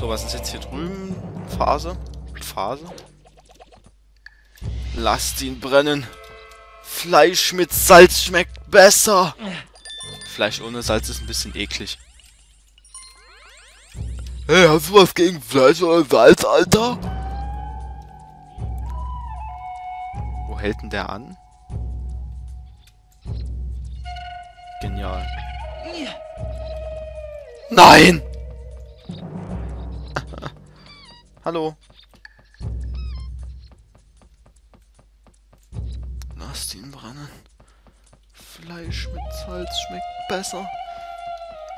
So, was ist jetzt hier drüben? Phase? Phase? Lasst ihn brennen. Fleisch mit Salz schmeckt besser. Fleisch ohne Salz ist ein bisschen eklig. Hey, hast du was gegen Fleisch oder Salz, Alter? Wo hält denn der an? Genial. Nein! Hallo. Lasst ihn brennen. Fleisch mit Salz schmeckt besser.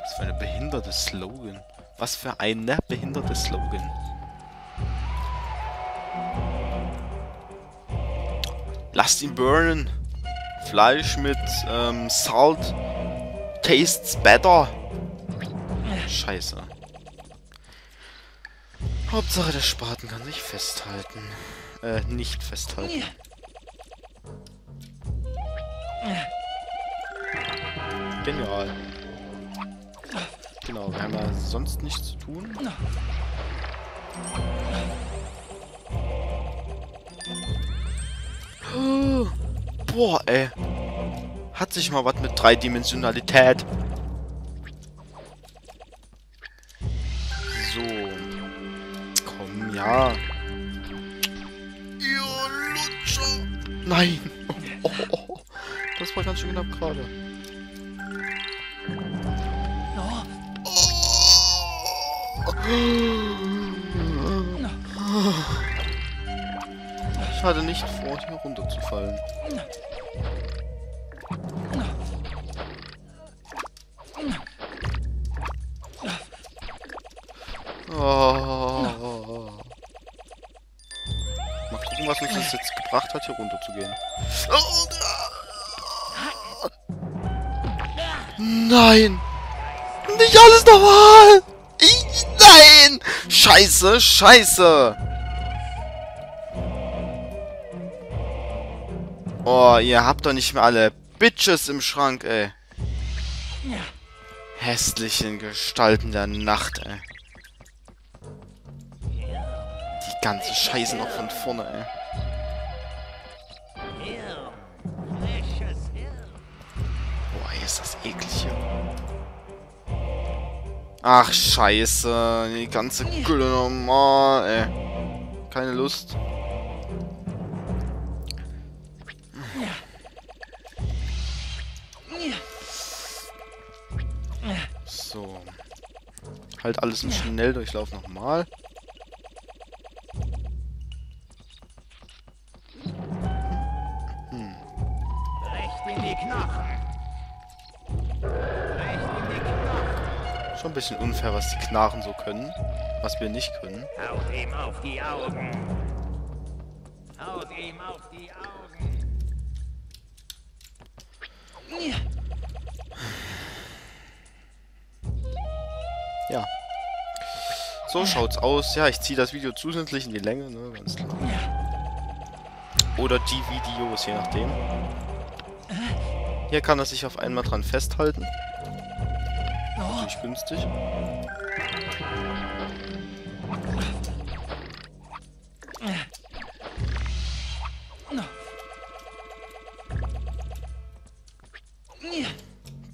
Was für eine behinderte Slogan. Was für eine behinderte Slogan. Lasst ihn burnen. Fleisch mit ähm, Salt tastes better. Scheiße. Hauptsache der Spaten kann sich festhalten. Äh, nicht festhalten. Genial. Genau, wir haben ja sonst nichts zu tun. Boah, ey. Hat sich mal was mit Dreidimensionalität. Ja. Lutscher. Nein. Oh, oh, oh. Das war ganz schön knapp gerade. Ich hatte nicht vor, hier runterzufallen. Oh. Was uns das jetzt gebracht hat, hier runterzugehen. Nein! Nicht alles normal! Ich, nein! Scheiße, scheiße! Oh, ihr habt doch nicht mehr alle Bitches im Schrank, ey. Hässlichen Gestalten der Nacht, ey. Die ganze Scheiße noch von vorne, ey. Ist das eklig hier. Ach, scheiße. Die ganze Gülle nochmal, ey. Keine Lust. So. Halt alles im Schnelldurchlauf nochmal. Schon ein bisschen unfair, was die Knarren so können. Was wir nicht können. Haut ihm auf die Augen. Haut ihm auf die Augen. Ja. So schaut's aus. Ja, ich ziehe das Video zusätzlich in die Länge, ne, ganz klar. Oder die Videos, je nachdem. Hier kann er sich auf einmal dran festhalten. Natürlich günstig.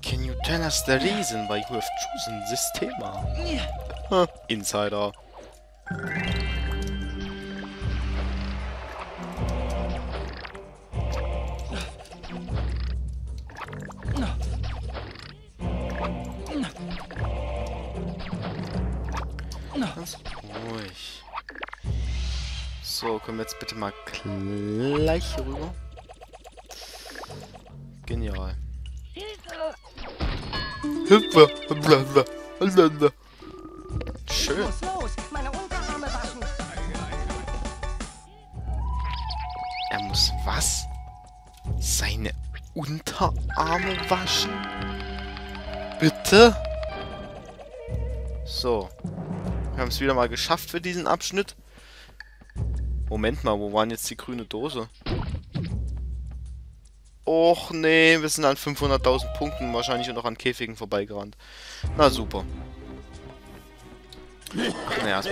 Can you tell us the reason why you have chosen this? Huh, Insider. Ganz ruhig. So, können wir jetzt bitte mal gleich hier rüber? Genial. Hilfe! Schön. Er muss was? Seine Unterarme waschen? Bitte? So. Wir haben es wieder mal geschafft für diesen Abschnitt. Moment mal, wo waren jetzt die grüne Dose? Och nee, wir sind an 500.000 Punkten wahrscheinlich noch an Käfigen vorbeigerannt. Na super. Ach, naja, ist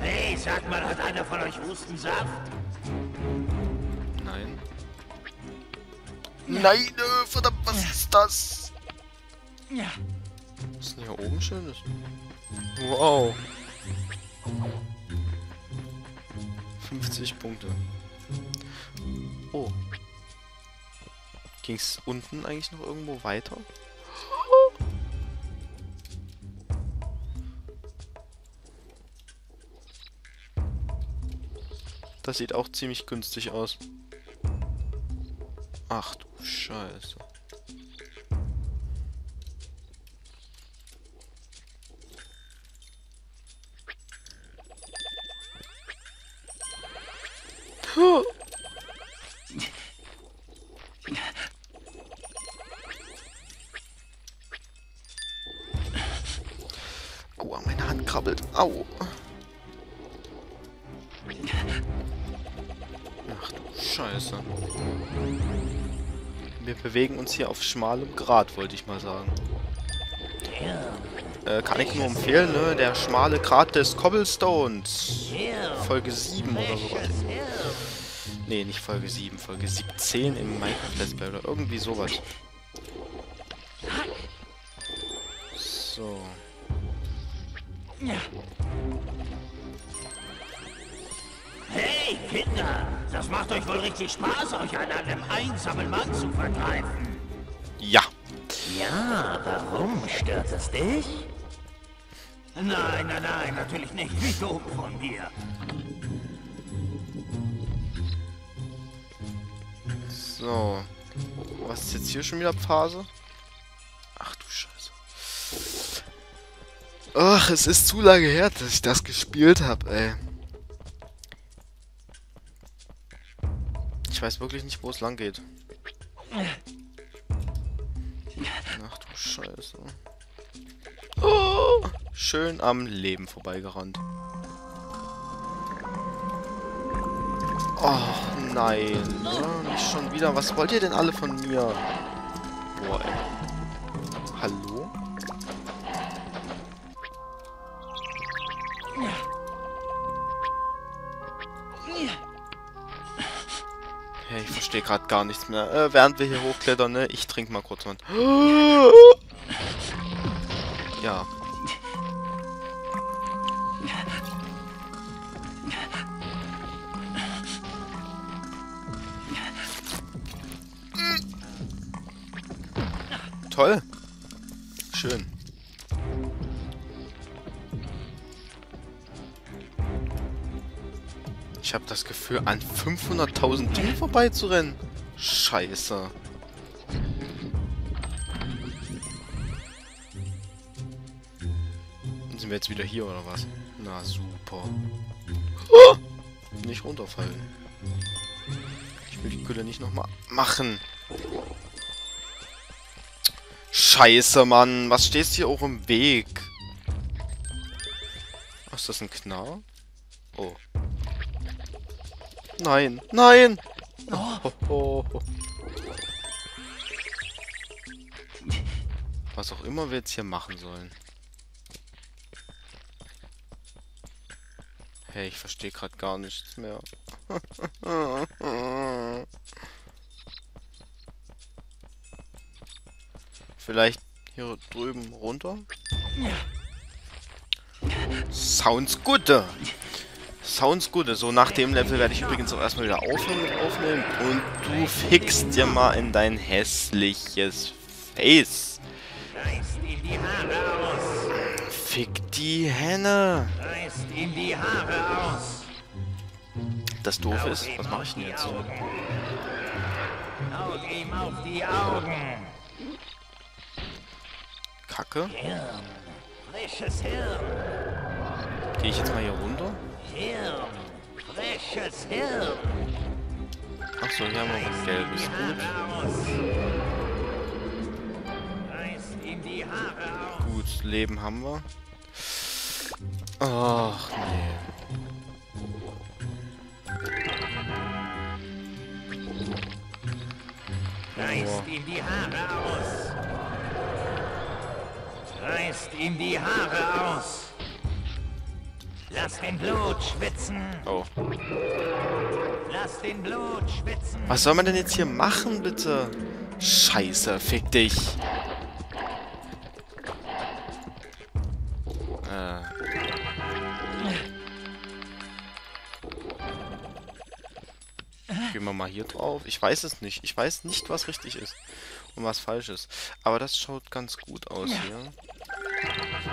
Hey, sag mal, hat einer von euch Hustensaft? Nein. Nein, äh, verdammt, was ist das? Ja. Was ist denn hier oben Schönes? Wow. 50 Punkte. Oh. Ging's unten eigentlich noch irgendwo weiter? Das sieht auch ziemlich günstig aus. Ach du Scheiße. Huh. Aua, meine Hand krabbelt. Au. Ach du Scheiße. Wir bewegen uns hier auf schmalem Grat, wollte ich mal sagen. Äh, kann ich nur empfehlen, ne? Der schmale Grat des Cobblestones. Folge 7 oder sowas. Nee, nicht Folge 7, Folge 17 im Minecraft Let's Play oder irgendwie sowas. So. Hey, Kinder! Das macht euch wohl richtig Spaß, euch an einem einsamen Mann zu vertreiben. Ja. Ja, warum stört es dich? Nein, nein, nein, natürlich nicht. Wie dumm von mir. So. Was ist jetzt hier schon wieder Phase? Ach du Scheiße. Ach, es ist zu lange her, dass ich das gespielt habe, ey. Ich weiß wirklich nicht, wo es lang geht. Ach du Scheiße. Oh, schön am Leben vorbeigerannt. Oh, nein. Ja, nicht schon wieder. Was wollt ihr denn alle von mir? Boah, ey. Hallo? Hey, ich verstehe gerade gar nichts mehr. Äh, während wir hier hochklettern, ne? Ich trinke mal kurz was. Ja. Toll. Schön. Ich habe das Gefühl, an 500.000 Dingen vorbeizurennen. Scheiße. Sind wir jetzt wieder hier oder was? Na super. Oh! Nicht runterfallen. Ich will die Gülle nicht nochmal machen. Scheiße, Mann. Was stehst hier auch im Weg? Ach, ist das ein Knarr? Oh. Nein, nein! Oh, oh, oh. Was auch immer wir jetzt hier machen sollen. Hey, ich verstehe gerade gar nichts mehr. Vielleicht hier drüben runter? Sounds good. Sounds good. So, nach dem Level werde ich übrigens auch erstmal wieder mit aufnehmen. Und du fixst dir mal in dein hässliches Face. Fick die Henne. Das doof ist. Was mache ich denn jetzt? Haut ihm auf die Augen. Kacke. Gehe ich jetzt mal hier runter? Achso, hier haben wir was Gelbes. Gut. Gut, Leben haben wir. Ach, nee. Reißt ihm die Haare aus. Reißt ihm die Haare aus. Lass den Blut schwitzen. Oh. Lass den Blut schwitzen. Was soll man denn jetzt hier machen, bitte? Scheiße, fick dich. Äh. Gehen wir mal hier drauf. Ich weiß es nicht. Ich weiß nicht, was richtig ist und was falsch ist. Aber das schaut ganz gut aus hier. Thank you.